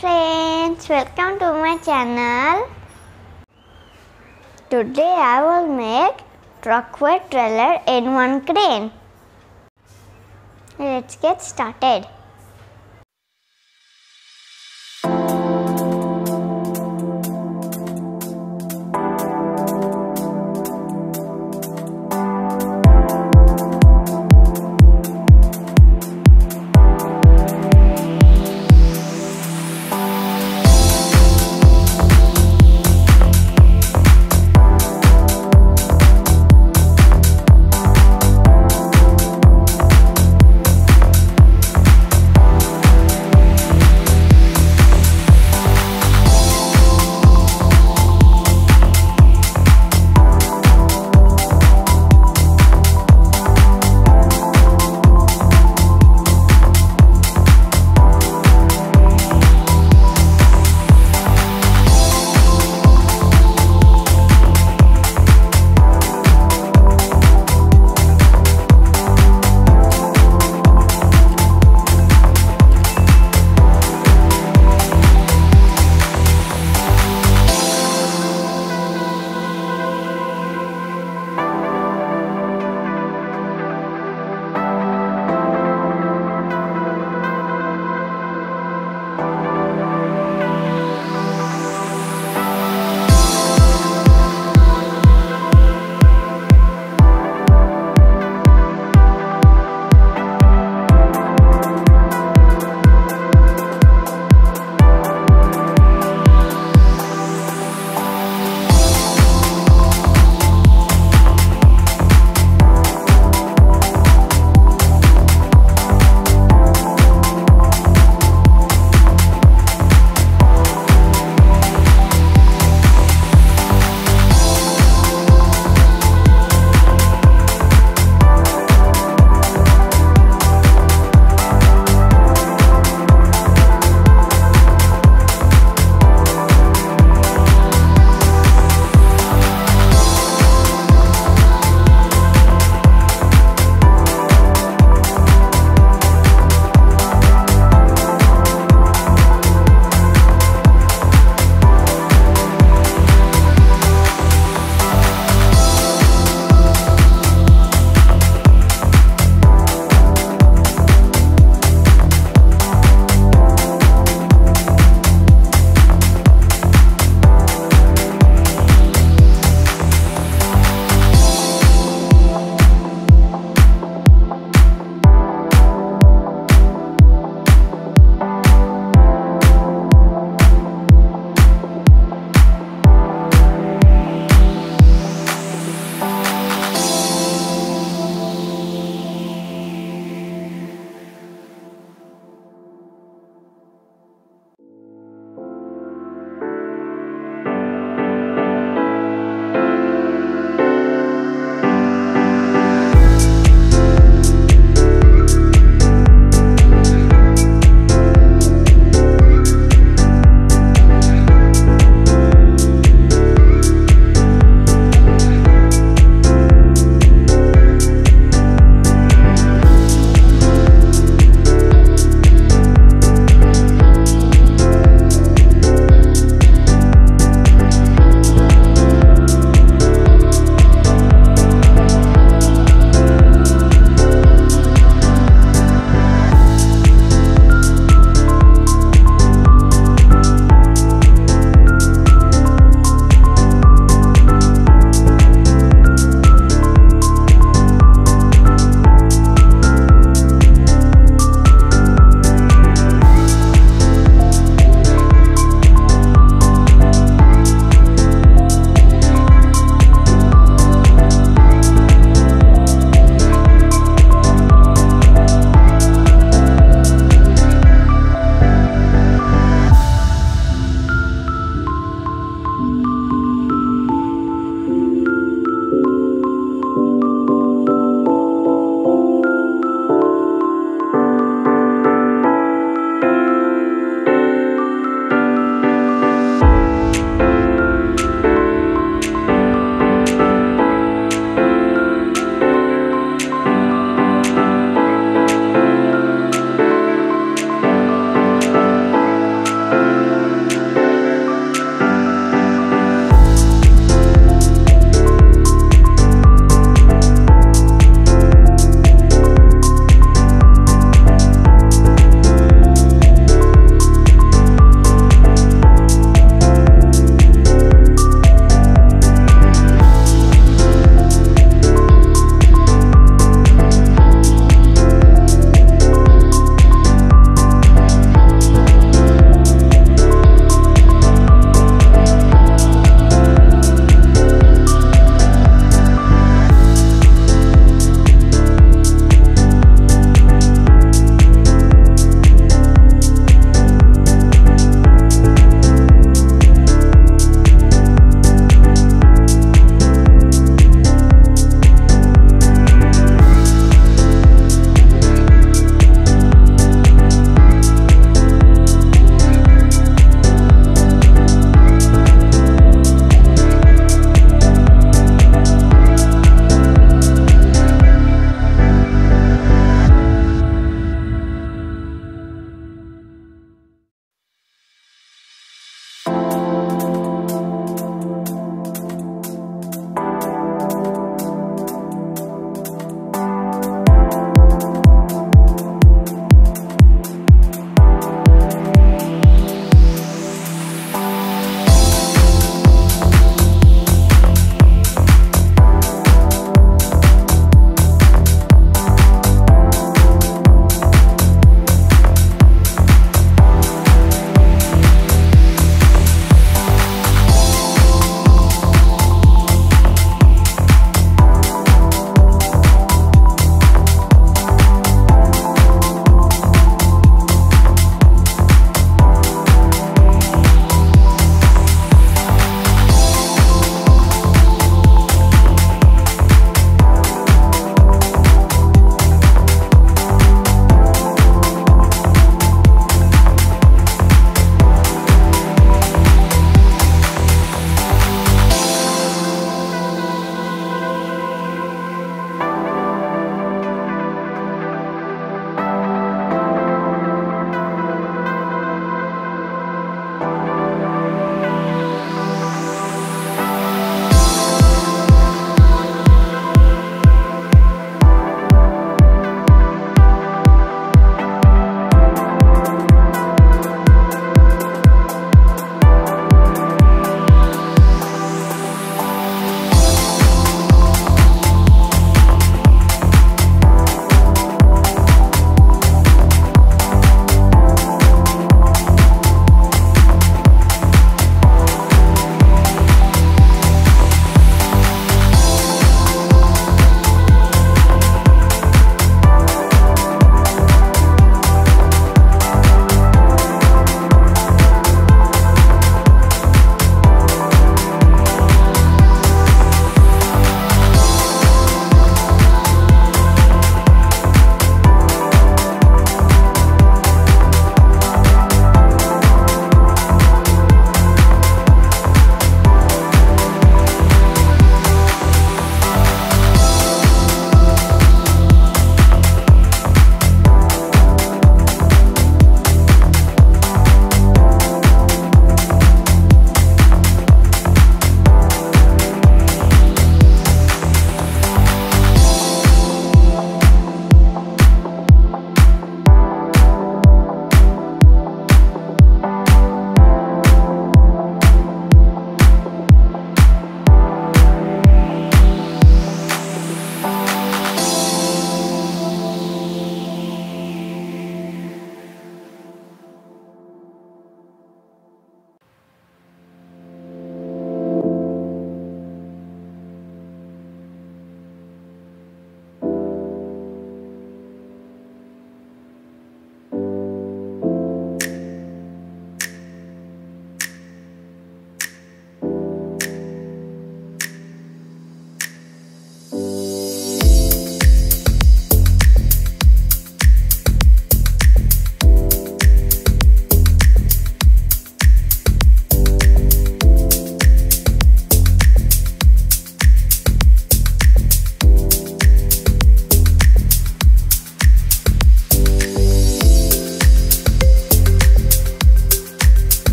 friends, welcome to my channel. Today I will make truckway trailer in one crane. Let's get started.